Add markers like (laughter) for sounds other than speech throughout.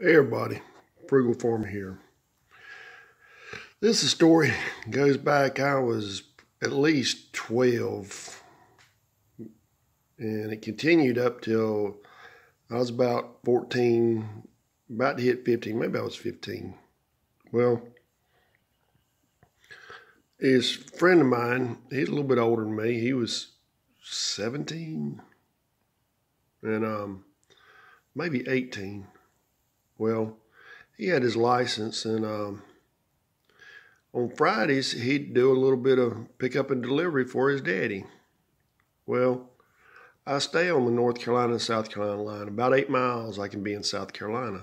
Hey everybody, Frugal Farmer here. This story goes back, I was at least 12 and it continued up till I was about 14, about to hit 15, maybe I was 15. Well, his friend of mine, he's a little bit older than me, he was 17 and um, maybe 18 well, he had his license, and um, on Fridays he'd do a little bit of pickup and delivery for his daddy. Well, I stay on the North Carolina South Carolina line. About eight miles, I can be in South Carolina.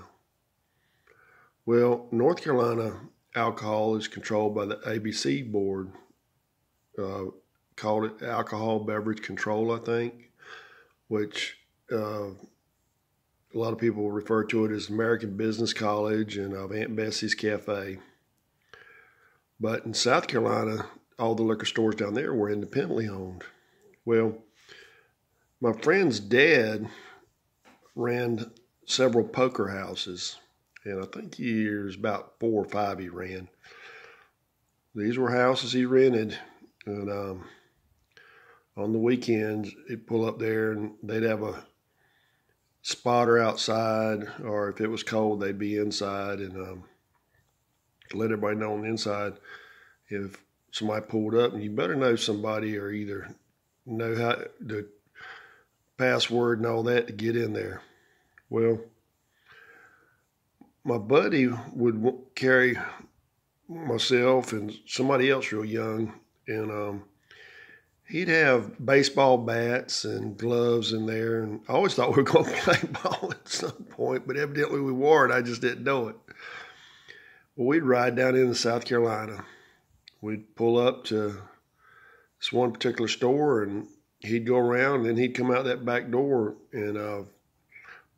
Well, North Carolina alcohol is controlled by the ABC board, uh, called it Alcohol Beverage Control, I think, which uh, a lot of people refer to it as American Business College and of Aunt Bessie's Cafe. But in South Carolina, all the liquor stores down there were independently owned. Well, my friend's dad ran several poker houses, and I think he was about four or five he ran. These were houses he rented, and um, on the weekends he'd pull up there and they'd have a spotter outside, or if it was cold, they'd be inside and um, let everybody know on the inside if somebody pulled up. And you better know somebody or either know how the password and all that to get in there. Well, my buddy would carry myself and somebody else real young, and um, he'd have baseball bats and gloves in there. And I always thought we were going (laughs) to play ball at some point, but evidently we weren't. I just didn't know it. Well, we'd ride down into South Carolina. We'd pull up to this one particular store and he'd go around and then he'd come out that back door and uh,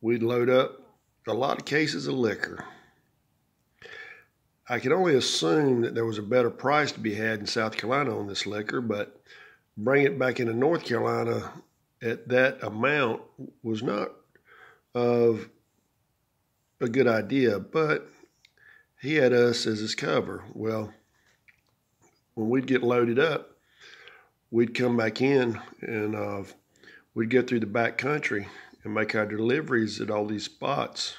we'd load up a lot of cases of liquor. I could only assume that there was a better price to be had in South Carolina on this liquor, but bring it back into North Carolina at that amount was not of a good idea, but he had us as his cover. Well, when we'd get loaded up, we'd come back in and uh, we'd get through the back country and make our deliveries at all these spots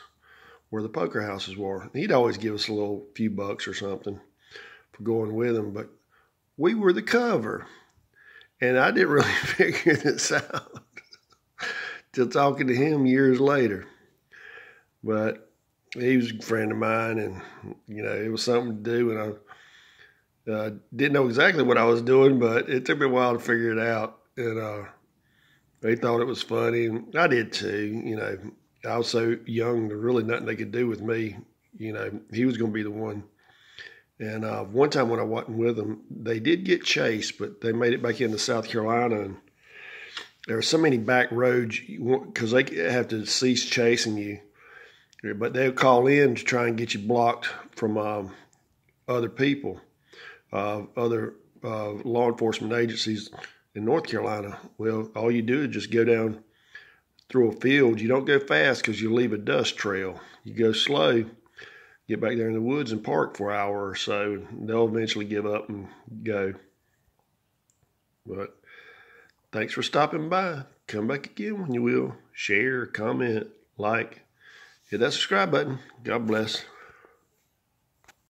where the poker houses were. He'd always give us a little few bucks or something for going with him, but we were the cover. And I didn't really (laughs) figure this out till talking to him years later. But he was a friend of mine, and you know it was something to do, and I uh, didn't know exactly what I was doing, but it took me a while to figure it out. And uh, they thought it was funny, and I did too. You know, I was so young, there really nothing they could do with me. You know, he was going to be the one and uh, one time when I wasn't with them, they did get chased, but they made it back into South Carolina. And there are so many back roads because they have to cease chasing you. But they'll call in to try and get you blocked from um, other people, uh, other uh, law enforcement agencies in North Carolina. Well, all you do is just go down through a field. You don't go fast because you leave a dust trail. You go slow get back there in the woods and park for an hour or so. They'll eventually give up and go. But thanks for stopping by. Come back again when you will. Share, comment, like, hit that subscribe button. God bless.